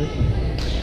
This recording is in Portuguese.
Né?